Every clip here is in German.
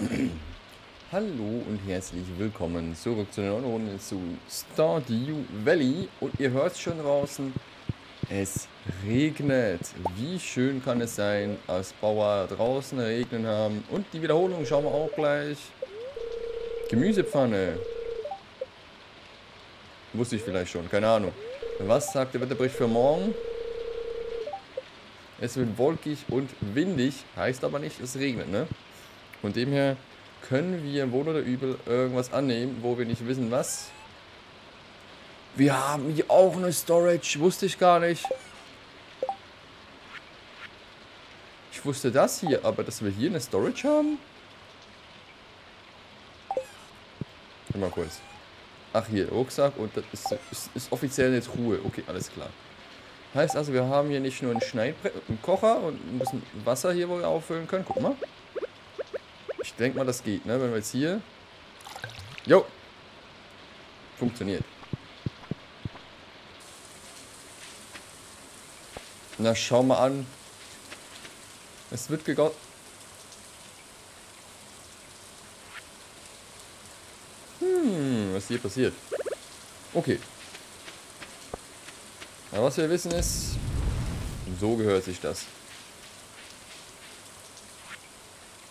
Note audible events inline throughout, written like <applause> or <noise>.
<clears throat> Hallo und herzlich willkommen zurück zu einer neuen Runde zu Stardew Valley. Und ihr hört schon draußen, es regnet. Wie schön kann es sein, als Bauer draußen regnen haben. Und die Wiederholung schauen wir auch gleich. Gemüsepfanne. Wusste ich vielleicht schon, keine Ahnung. Was sagt der Wetterbericht für morgen? Es wird wolkig und windig, heißt aber nicht, es regnet, ne? Von dem her können wir wohl oder übel irgendwas annehmen, wo wir nicht wissen, was. Wir haben hier auch eine Storage, wusste ich gar nicht. Ich wusste das hier, aber dass wir hier eine Storage haben? Mal kurz. Ach hier, Rucksack und das ist, ist, ist offiziell eine Truhe. Okay, alles klar. Heißt also, wir haben hier nicht nur ein Schneidbrett einen Kocher und ein bisschen Wasser hier, wo wir auffüllen können. Guck mal. Ich denke mal, das geht, ne? Wenn wir jetzt hier... Jo! Funktioniert. Na, schau mal an. Es wird gegossen. Hm, was hier passiert? Okay. Aber was wir wissen ist, so gehört sich das.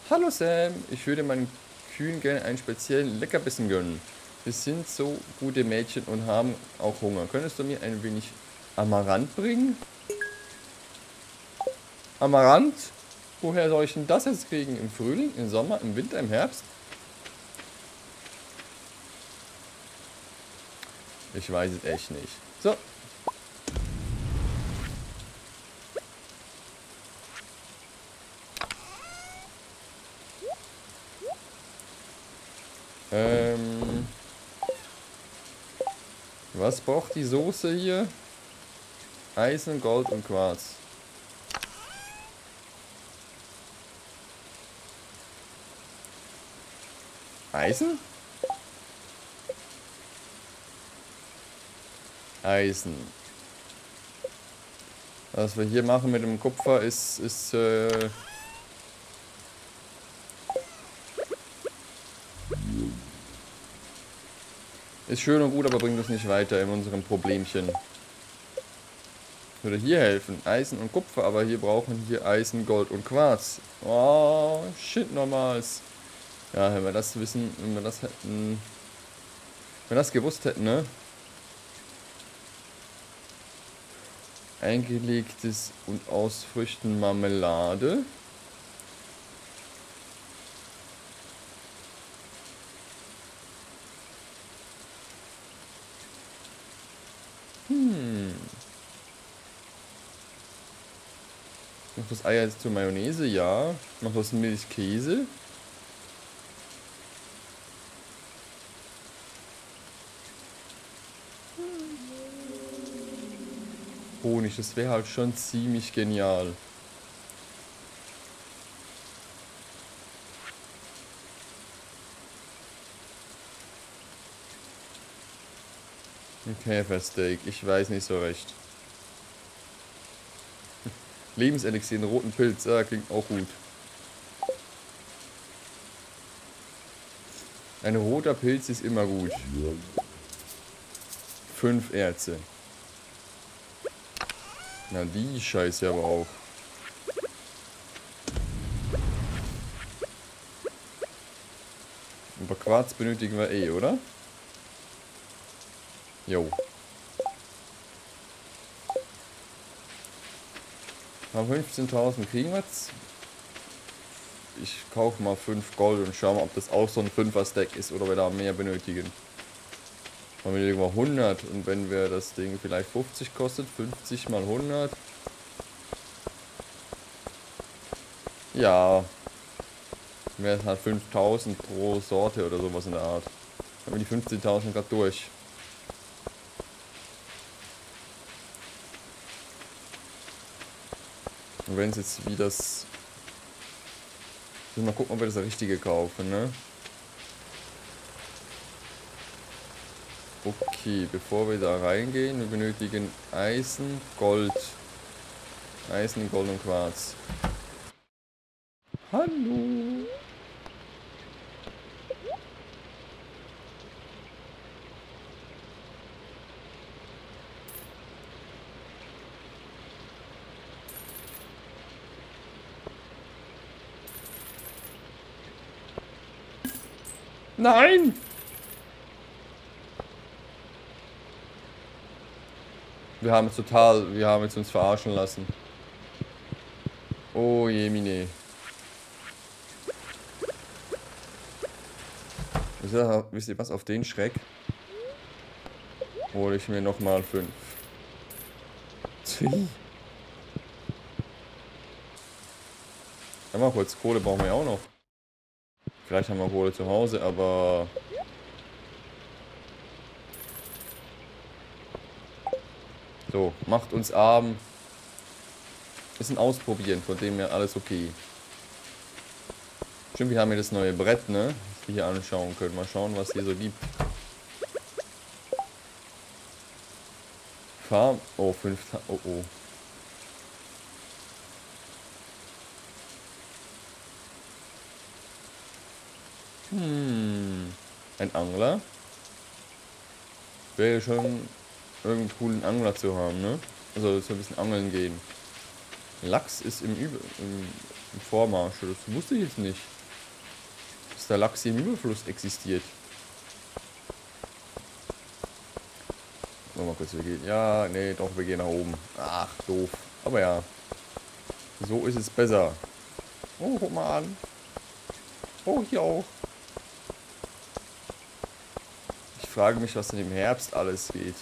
Hallo Sam, ich würde meinen Kühen gerne einen speziellen Leckerbissen gönnen. Wir sind so gute Mädchen und haben auch Hunger. Könntest du mir ein wenig Amaranth bringen? Amaranth? Woher soll ich denn das jetzt kriegen? Im Frühling, im Sommer, im Winter, im Herbst? Ich weiß es echt nicht. So. Ähm. Was braucht die Soße hier? Eisen, Gold und Quarz. Eisen? Eisen. Was wir hier machen mit dem Kupfer ist, ist äh ist schön und gut, aber bringt uns nicht weiter in unserem Problemchen. Würde hier helfen, Eisen und Kupfer, aber hier brauchen wir Eisen, Gold und Quarz. Oh, shit nochmals. Ja, wenn wir das wissen, wenn wir das hätten, wenn wir das gewusst hätten, ne? eingelegtes und aus Früchten Marmelade. Hm. Macht das Eier jetzt zur Mayonnaise? Ja. Macht das Milchkäse? Honig, das wäre halt schon ziemlich genial. Ein Käfersteak, ich weiß nicht so recht. <laughs> Lebenselixier, einen roten Pilz, ah, klingt auch gut. Ein roter Pilz ist immer gut. Fünf Erze. Na, die Scheiße aber auch. Aber Quarz benötigen wir eh, oder? Jo. Haben 15.000 kriegen wir jetzt. Ich kaufe mal 5 Gold und schau mal, ob das auch so ein 5er Stack ist oder wir da mehr benötigen. Haben wir irgendwo 100 und wenn wir das Ding vielleicht 50 kostet, 50 mal 100. Ja. Wäre halt 5000 pro Sorte oder sowas in der Art. Haben wir die 15.000 gerade durch. Und wenn es jetzt wie das... Mal gucken, ob wir das richtige kaufen, ne? Okay, bevor wir da reingehen, wir benötigen Eisen, Gold. Eisen, Gold und Quarz. Hallo. Nein! Wir haben es total, wir haben es uns verarschen lassen. Oh je, mine. Wisst ihr was, auf den Schreck hole ich mir nochmal fünf. Einmal kurz Kohle brauchen wir auch noch. Vielleicht haben wir Kohle zu Hause, aber... So, macht uns arm. Ist ein Ausprobieren, von dem her alles okay. Stimmt, wir haben hier das neue Brett, ne? Das wir hier anschauen können. Mal schauen, was hier so gibt. Farm. Oh, 5. Oh, oh. Hm. Ein Angler. Wäre schon irgendeinen coolen Angler zu haben, ne? Also so ein bisschen angeln gehen. Lachs ist im, Über im, Vormarsch. Das wusste ich jetzt nicht. Dass der Lachs im Überfluss existiert. Mal kurz, wir gehen. Ja, nee, doch, wir gehen nach oben. Ach, doof. Aber ja. So ist es besser. Oh, guck mal an. Oh, hier auch. Ich frage mich, was denn im Herbst alles geht.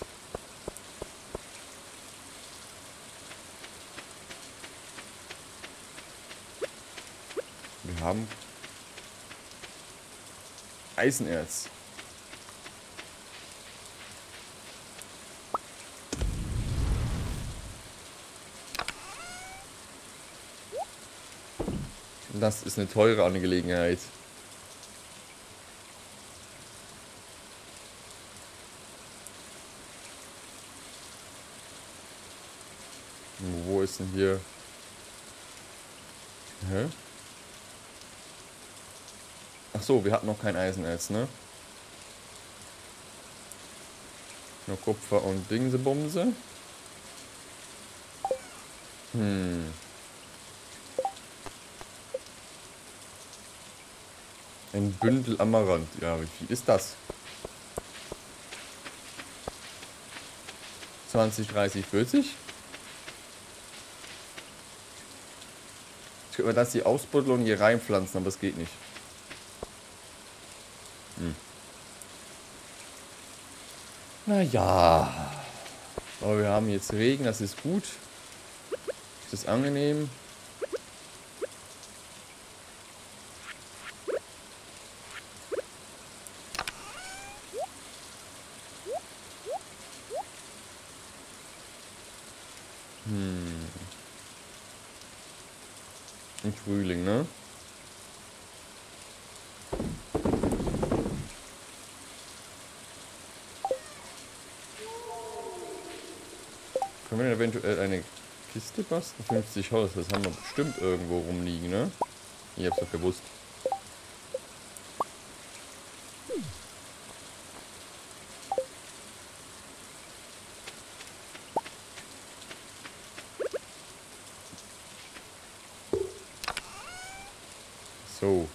Wir haben Eisenerz. Das ist eine teure Angelegenheit. Wo ist denn hier? Hä? Ach so, wir hatten noch kein Eisenerz, ne? Nur Kupfer und Dingsebumse. Hm. Ein Bündel Amaranth. Ja, wie viel ist das? 20, 30, 40? Mir das hier ausbuddeln und hier reinpflanzen, aber das geht nicht. Hm. Naja. Aber wir haben jetzt Regen, das ist gut. Das ist angenehm. Frühling, ne? Können wir eventuell eine Kiste basteln? 50 Holz, das haben wir bestimmt irgendwo rumliegen, ne? Ich hab's doch gewusst. So.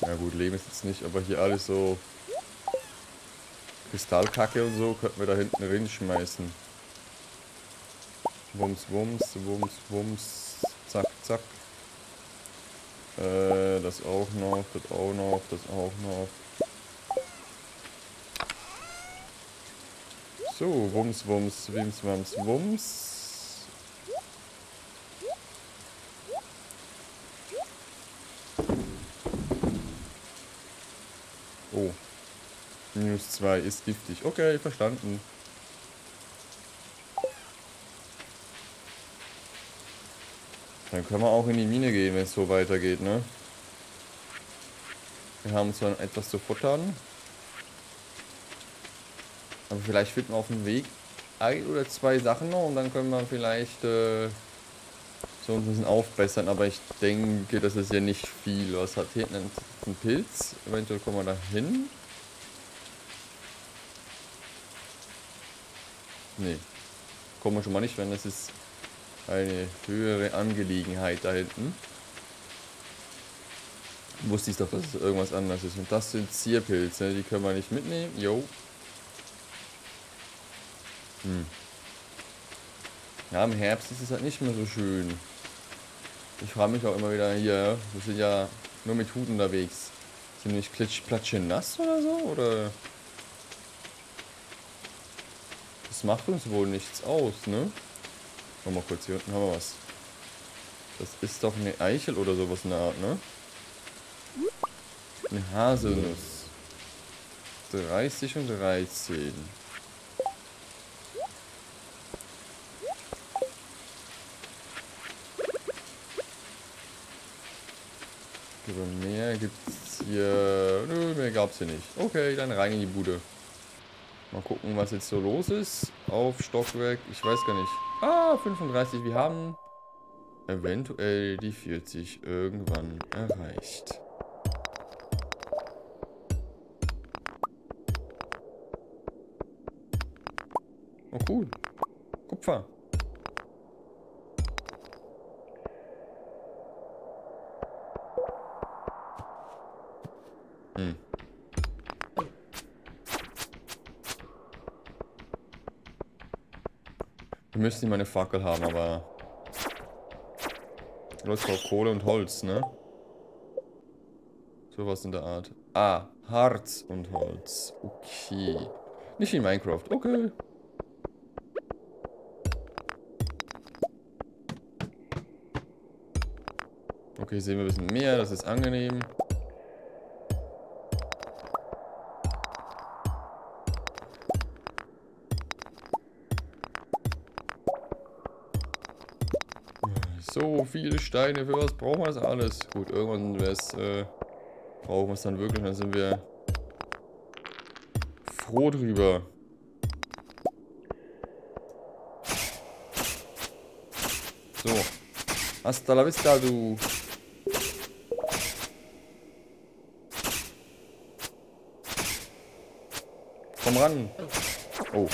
Ja gut, Leben ist jetzt nicht, aber hier alles so Kristallkacke und so könnten wir da hinten reinschmeißen. Wumms, wumms, wumms, wumms, zack, zack. Äh, das auch noch, das auch noch, das auch noch. So, wumms, wumms, wumms, wumms, wumms. 2 ist giftig. Okay, verstanden. Dann können wir auch in die Mine gehen, wenn es so weitergeht, ne? Wir haben zwar etwas zu futtern. Aber vielleicht finden wir auf dem Weg ein oder zwei Sachen noch und dann können wir vielleicht äh, so ein bisschen aufbessern. Aber ich denke, das ist ja nicht viel. Was hat hier einen, Pilz? Eventuell kommen wir da hin. Nee. Kommen wir schon mal nicht, wenn das ist eine höhere Angelegenheit da hinten. Wusste ich doch, dass es irgendwas anderes ist. Und das sind Zierpilze, die können wir nicht mitnehmen. Jo. Hm. Ja, im Herbst ist es halt nicht mehr so schön. Ich frage mich auch immer wieder hier, wir sind ja nur mit Hut unterwegs. Sind nicht klitsch, platsche nass oder so? Oder. Das macht uns wohl nichts aus, ne? Schau mal kurz, hier unten haben wir was. Das ist doch eine Eichel oder sowas in der Art, ne? Eine Haselnuss. 30 und 13. Aber mehr gibt's hier... Nö, mehr gab's hier nicht. Okay, dann rein in die Bude. Mal gucken, was jetzt so los ist. Auf Stockwerk, ich weiß gar nicht. Ah, 35. Wir haben eventuell die 40 irgendwann erreicht. Oh cool. Kupfer. Wir müssen immer eine Fackel haben, aber... Läuft auf Kohle und Holz, ne? Sowas in der Art. Ah, Harz und Holz. Okay. Nicht wie Minecraft. Okay. Okay, sehen wir ein bisschen mehr. Das ist angenehm. Viele Steine, für was brauchen wir das alles? Gut, irgendwann äh, brauchen wir es dann wirklich, dann sind wir froh drüber. So. Hasta la vista, du. Komm ran. Oh.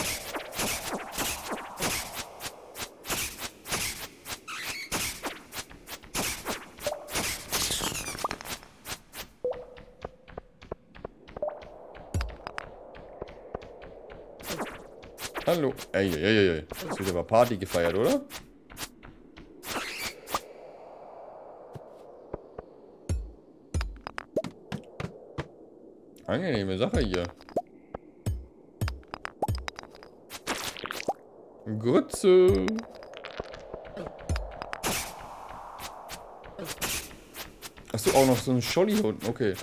Hallo. Ey, ey, ey, ey. Jetzt wird aber Party gefeiert, oder? Angenehme Sache hier. Grütze. Achso, auch noch so ein Scholli unten. Okay.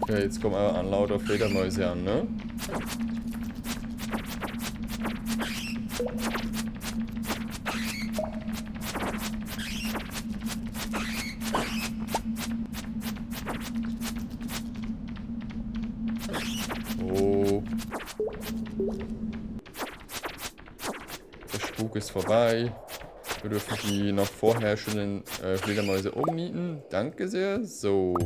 Okay, jetzt kommen aber an lauter Fledermäuse an, ne? Oh. Der Spuk ist vorbei. Wir dürfen die noch vorherrschenden äh, Fledermäuse umnieten. Danke sehr. So.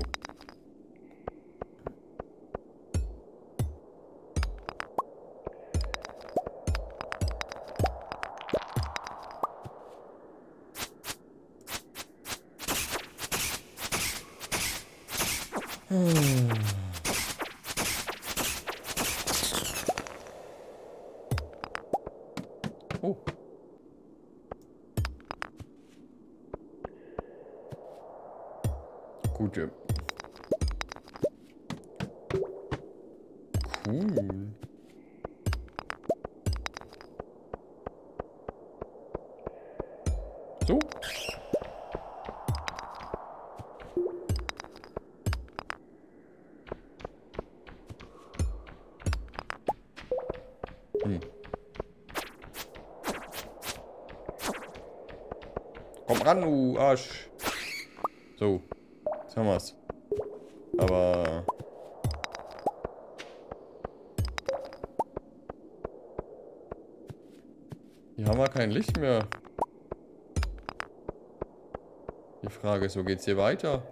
Gut. ja. Cool. So. Hm. Komm ran, du Arsch. So. Haben wir's. Aber... Hier haben wir kein Licht mehr. Die Frage ist, wo geht's hier weiter?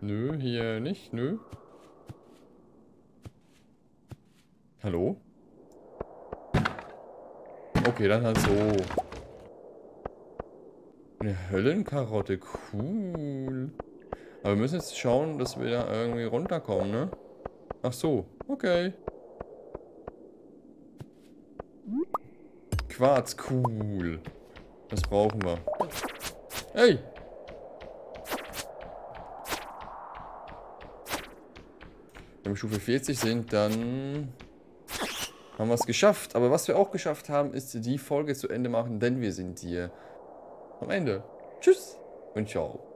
Nö, hier nicht, nö. Hallo? Okay, dann halt so. Eine Höllenkarotte, cool. Aber wir müssen jetzt schauen, dass wir da irgendwie runterkommen, ne? Ach so, okay. Quarz, cool. Das brauchen wir. Hey! Wenn wir Stufe 40 sind, dann haben wir es geschafft. Aber was wir auch geschafft haben, ist die Folge zu Ende machen, denn wir sind hier am Ende. Tschüss und ciao.